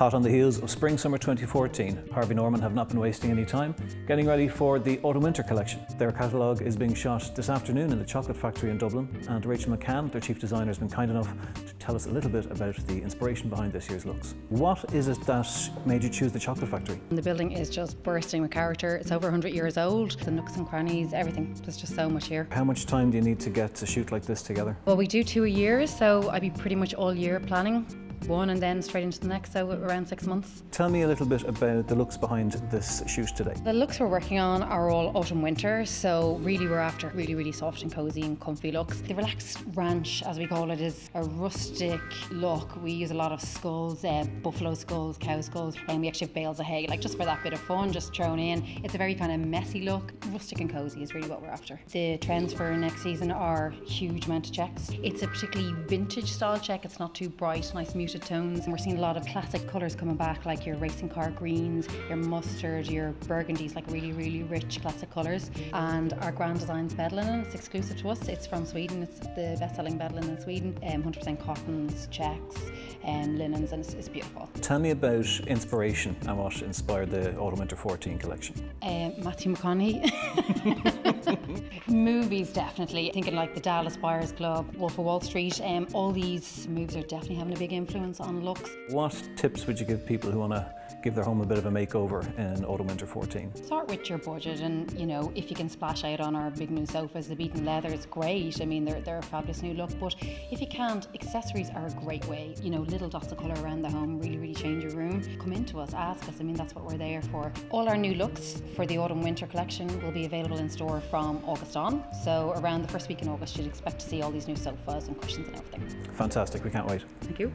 Hot on the heels of Spring Summer 2014, Harvey Norman have not been wasting any time getting ready for the Autumn Winter collection. Their catalogue is being shot this afternoon in the Chocolate Factory in Dublin, and Rachel McCann, their chief designer, has been kind enough to tell us a little bit about the inspiration behind this year's looks. What is it that made you choose the Chocolate Factory? The building is just bursting with character. It's over 100 years old. The nooks and crannies, everything. There's just so much here. How much time do you need to get a shoot like this together? Well, we do two a year, so I'd be pretty much all year planning one and then straight into the next, so around six months. Tell me a little bit about the looks behind this shoot today. The looks we're working on are all autumn winter, so really we're after really, really soft and cosy and comfy looks. The relaxed ranch, as we call it, is a rustic look. We use a lot of skulls, uh, buffalo skulls, cow skulls, and we actually have bales of hay, like just for that bit of fun, just thrown in. It's a very kind of messy look. Rustic and cozy is really what we're after. The trends for next season are huge amount of checks. It's a particularly vintage style check. It's not too bright, nice muted muted tones. And we're seeing a lot of classic colours coming back, like your racing car greens, your mustard, your burgundies, like really, really rich classic colours. And our Grand Designs bed linen, it's exclusive to us. It's from Sweden. It's the best-selling bed linen in Sweden. Um, 100% cottons, checks, and linens, and it's, it's, beautiful. Tell me about inspiration and what inspired the Autumn Winter 14 collection. Uh, Matthew McConaughey. movies, definitely. Thinking like the Dallas Buyers Club, Wolf of Wall Street. Um, all these movies are definitely having a big influence on looks. What tips would you give people who want to give their home a bit of a makeover in Autumn Winter 14? Start with your budget and, you know, if you can splash out on our big new sofas, the beaten leather is great. I mean, they're, they're a fabulous new look, but if you can't, accessories are a great way. You know, little dots of colour around the home really, really change your room. Come into us, ask us. I mean, that's what we're there for. All our new looks for the Autumn Winter collection will be available in store from August on. So around the first week in August, you'd expect to see all these new sofas and cushions and everything. Fantastic. We can't wait. Thank you.